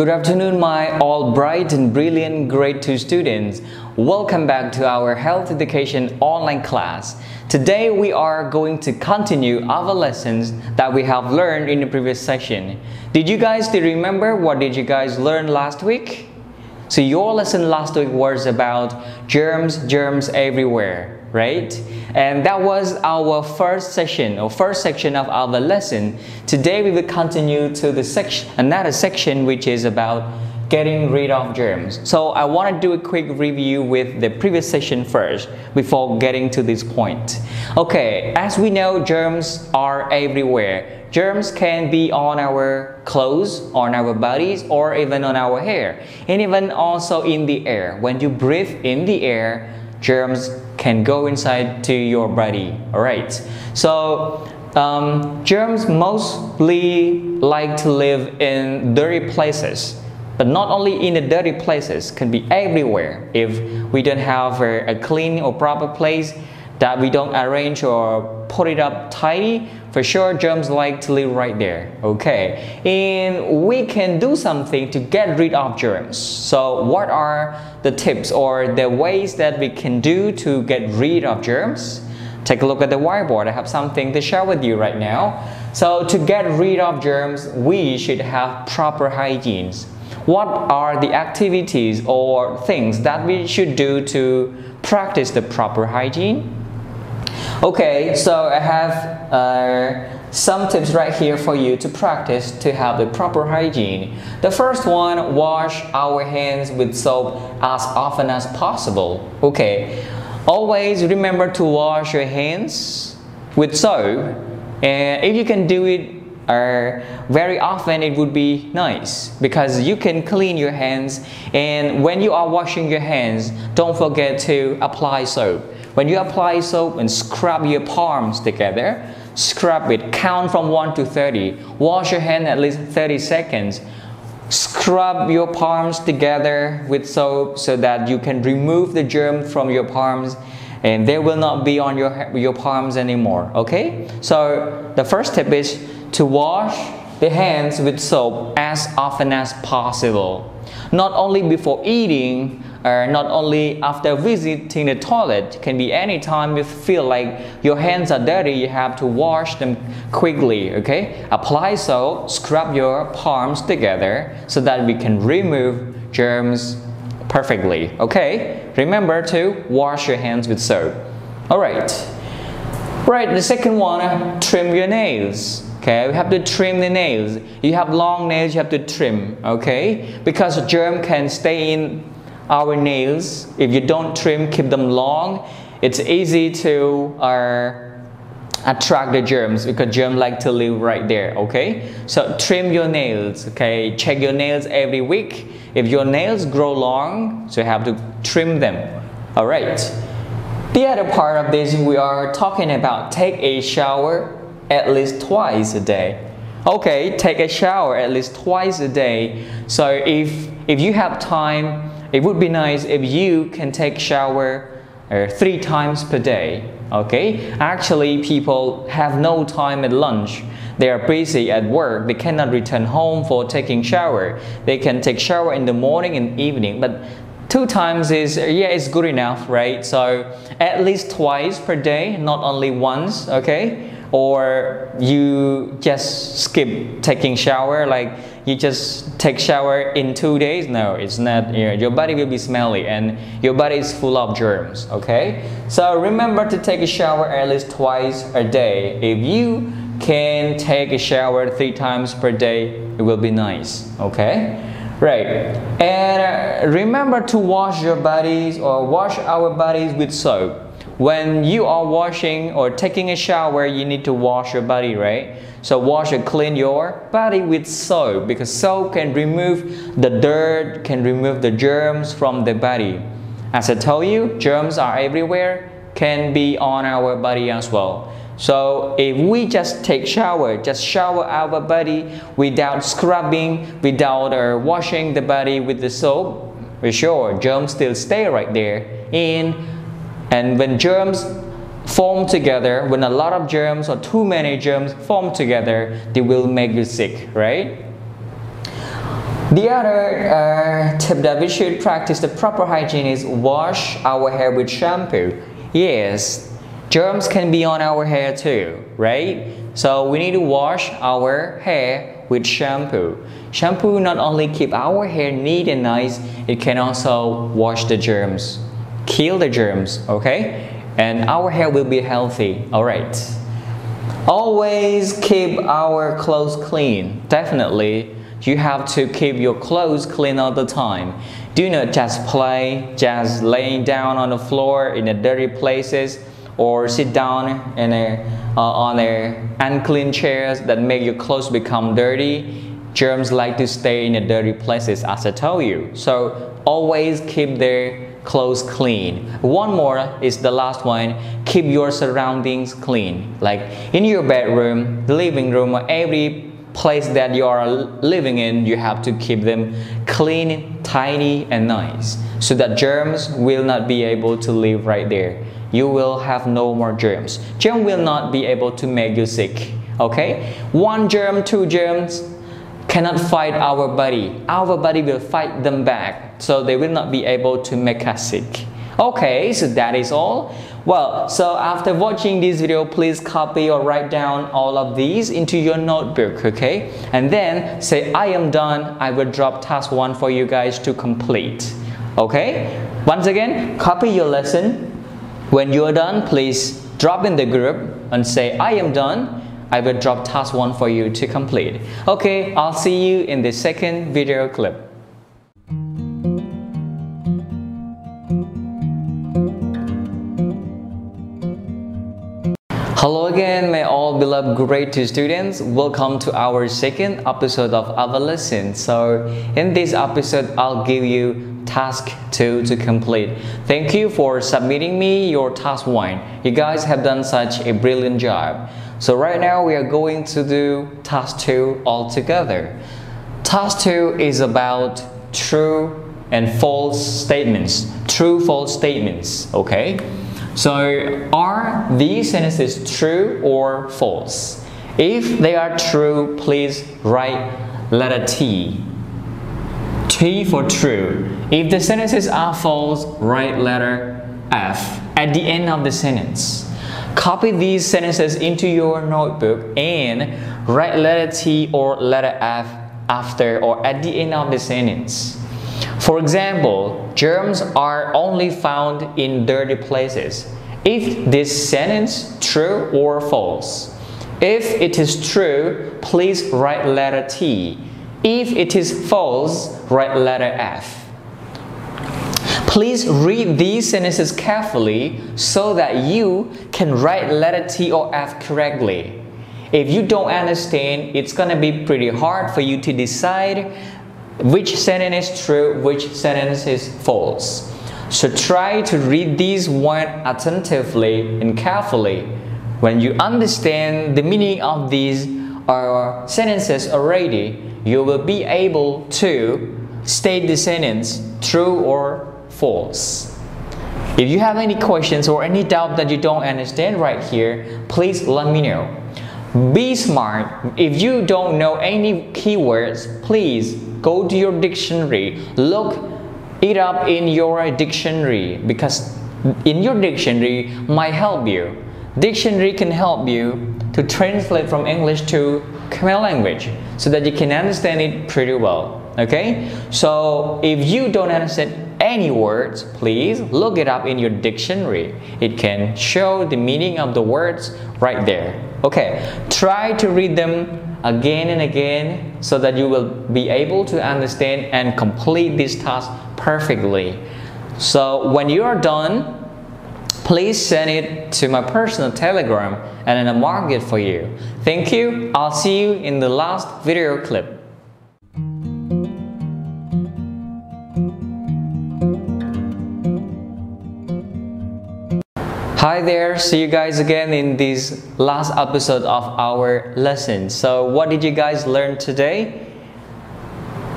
Good afternoon, my all bright and brilliant grade 2 students. Welcome back to our health education online class. Today we are going to continue our lessons that we have learned in the previous section. Did you guys still remember what did you guys learn last week? So your lesson last week was about germs, germs everywhere right? And that was our first session or first section of our lesson. Today we will continue to the section, another section which is about getting rid of germs. So I want to do a quick review with the previous session first before getting to this point. Okay, as we know, germs are everywhere. Germs can be on our clothes, on our bodies, or even on our hair, and even also in the air. When you breathe in the air, germs can go inside to your body all right so um, germs mostly like to live in dirty places but not only in the dirty places can be everywhere. If we don't have a, a clean or proper place that we don't arrange or put it up tidy for sure germs like to live right there. Okay. And we can do something to get rid of germs. So what are the tips or the ways that we can do to get rid of germs? Take a look at the whiteboard. I have something to share with you right now. So to get rid of germs we should have proper hygiene what are the activities or things that we should do to practice the proper hygiene Okay, so I have uh, some tips right here for you to practice to have the proper hygiene. The first one, wash our hands with soap as often as possible. Okay, always remember to wash your hands with soap and if you can do it uh, very often it would be nice because you can clean your hands and when you are washing your hands don't forget to apply soap when you apply soap and scrub your palms together, scrub it, count from 1 to 30. Wash your hand at least 30 seconds. Scrub your palms together with soap so that you can remove the germ from your palms and they will not be on your, your palms anymore, okay? So the first tip is to wash the hands with soap as often as possible. Not only before eating, uh, not only after visiting the toilet, can be any time you feel like your hands are dirty, you have to wash them quickly, okay? Apply soap, scrub your palms together so that we can remove germs perfectly, okay? Remember to wash your hands with soap. Alright. Right, the second one, trim your nails. Okay, we have to trim the nails. You have long nails, you have to trim, okay? Because germ can stay in our nails. If you don't trim, keep them long, it's easy to uh, attract the germs because germs like to live right there, okay? So trim your nails, okay? Check your nails every week. If your nails grow long, so you have to trim them, all right? The other part of this, we are talking about take a shower at least twice a day. Okay, take a shower at least twice a day. So if, if you have time, it would be nice if you can take shower uh, three times per day okay? Actually people have no time at lunch. They are busy at work. They cannot return home for taking shower. They can take shower in the morning and evening but two times is yeah it's good enough right? So at least twice per day not only once okay? Or you just skip taking shower like you just take shower in two days? No it's not you know, your body will be smelly and your body is full of germs okay? So remember to take a shower at least twice a day. If you can take a shower three times per day it will be nice okay? Right and uh, remember to wash your bodies or wash our bodies with soap when you are washing or taking a shower, you need to wash your body, right? So wash and clean your body with soap because soap can remove the dirt, can remove the germs from the body. As I told you, germs are everywhere, can be on our body as well. So if we just take shower, just shower our body without scrubbing, without uh, washing the body with the soap, for sure germs still stay right there. And and when germs form together, when a lot of germs or too many germs form together, they will make you sick, right? The other uh, tip that we should practice the proper hygiene is wash our hair with shampoo. Yes, germs can be on our hair too, right? So we need to wash our hair with shampoo. Shampoo not only keep our hair neat and nice, it can also wash the germs, kill the germs, okay? And our hair will be healthy, alright? Always keep our clothes clean, definitely you have to keep your clothes clean all the time. Do not just play, just laying down on the floor in the dirty places or sit down in a, uh, on a unclean chairs that make your clothes become dirty. Germs like to stay in the dirty places as I told you. So always keep their clothes clean. One more is the last one. Keep your surroundings clean. Like in your bedroom, the living room, or every place that you are living in, you have to keep them clean, tidy, and nice so that germs will not be able to live right there. You will have no more germs. Germ will not be able to make you sick. Okay? One germ, two germs cannot fight our body. Our body will fight them back. So they will not be able to make us sick. Okay, so that is all. Well, so after watching this video, please copy or write down all of these into your notebook, okay? And then say, I am done. I will drop task one for you guys to complete, okay? Once again, copy your lesson. When you're done, please drop in the group and say, I am done. I will drop task one for you to complete. Okay, I'll see you in the second video clip. Hello again, my all beloved grade 2 students. Welcome to our second episode of our lesson. So, in this episode, I'll give you task 2 to complete. Thank you for submitting me your task 1. You guys have done such a brilliant job. So, right now, we are going to do task 2 all together. Task 2 is about true and false statements. True false statements, okay? So are these sentences true or false? If they are true, please write letter T. T for true. If the sentences are false, write letter F at the end of the sentence. Copy these sentences into your notebook and write letter T or letter F after or at the end of the sentence. For example, germs are only found in dirty places. If this sentence true or false? If it is true, please write letter T. If it is false, write letter F. Please read these sentences carefully so that you can write letter T or F correctly. If you don't understand, it's gonna be pretty hard for you to decide which sentence is true, which sentence is false. So try to read these one attentively and carefully. When you understand the meaning of these uh, sentences already, you will be able to state the sentence true or false. If you have any questions or any doubt that you don't understand right here, please let me know. Be smart. If you don't know any keywords, please go to your dictionary, look it up in your dictionary because in your dictionary might help you. Dictionary can help you to translate from English to Khmer language so that you can understand it pretty well. Okay? So if you don't understand any words, please look it up in your dictionary. It can show the meaning of the words right there. Okay, try to read them again and again so that you will be able to understand and complete this task perfectly. So when you are done, please send it to my personal telegram and I'll mark it for you. Thank you. I'll see you in the last video clip. Hi there, see you guys again in this last episode of our lesson. So what did you guys learn today?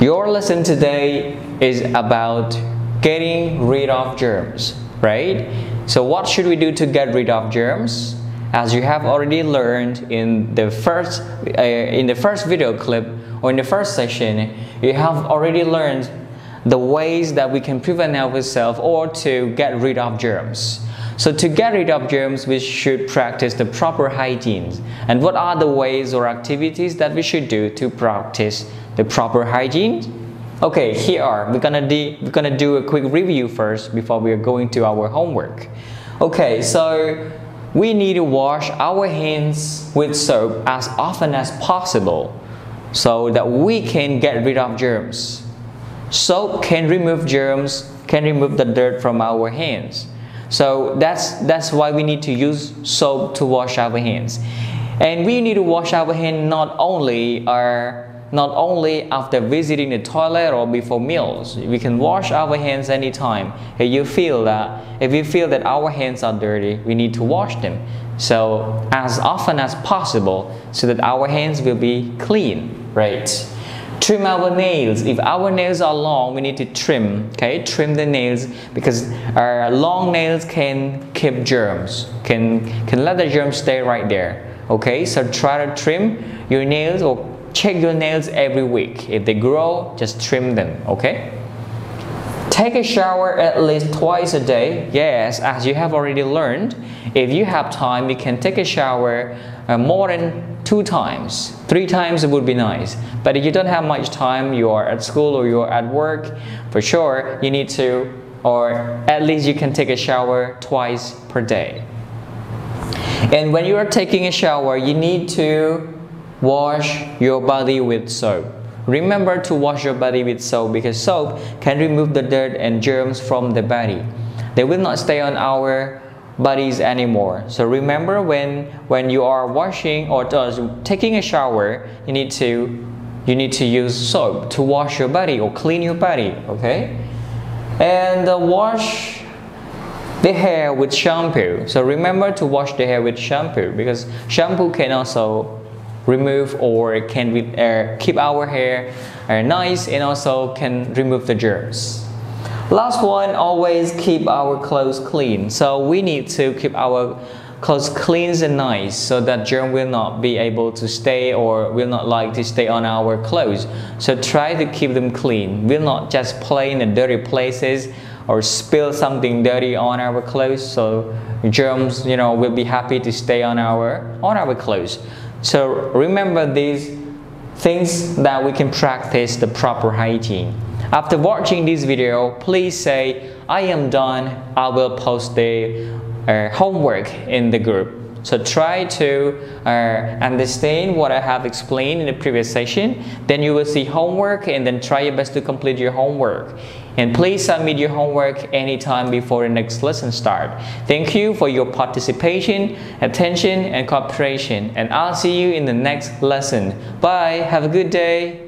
Your lesson today is about getting rid of germs, right? So what should we do to get rid of germs? As you have already learned in the first uh, in the first video clip or in the first session, you have already learned the ways that we can prevent ourselves or to get rid of germs. So to get rid of germs, we should practice the proper hygiene. And what are the ways or activities that we should do to practice the proper hygiene? Okay, here are. We're gonna, do, we're gonna do a quick review first before we are going to our homework. Okay, so we need to wash our hands with soap as often as possible so that we can get rid of germs. Soap can remove germs, can remove the dirt from our hands. So that's, that's why we need to use soap to wash our hands. And we need to wash our hands not only our not only after visiting the toilet or before meals. We can wash our hands anytime. If you feel that if you feel that our hands are dirty, we need to wash them. So as often as possible so that our hands will be clean, right? trim our nails if our nails are long we need to trim okay trim the nails because our long nails can keep germs can can let the germs stay right there okay so try to trim your nails or check your nails every week if they grow just trim them okay Take a shower at least twice a day. Yes, as you have already learned, if you have time, you can take a shower uh, more than two times. Three times it would be nice. But if you don't have much time, you are at school or you are at work, for sure, you need to, or at least you can take a shower twice per day. And when you are taking a shower, you need to wash your body with soap. Remember to wash your body with soap because soap can remove the dirt and germs from the body. They will not stay on our bodies anymore. So remember when when you are washing or taking a shower, you need to you need to use soap to wash your body or clean your body, okay? And uh, wash the hair with shampoo. So remember to wash the hair with shampoo because shampoo can also remove or can uh, keep our hair uh, nice and also can remove the germs. Last one, always keep our clothes clean. So we need to keep our clothes clean and nice so that germ will not be able to stay or will not like to stay on our clothes. So try to keep them clean. We'll not just play in the dirty places or spill something dirty on our clothes so germs you know will be happy to stay on our on our clothes so remember these things that we can practice the proper hygiene. After watching this video, please say, I am done. I will post the uh, homework in the group. So try to uh, understand what I have explained in the previous session. Then you will see homework and then try your best to complete your homework. And please submit your homework anytime before the next lesson start. Thank you for your participation, attention, and cooperation. And I'll see you in the next lesson. Bye. Have a good day.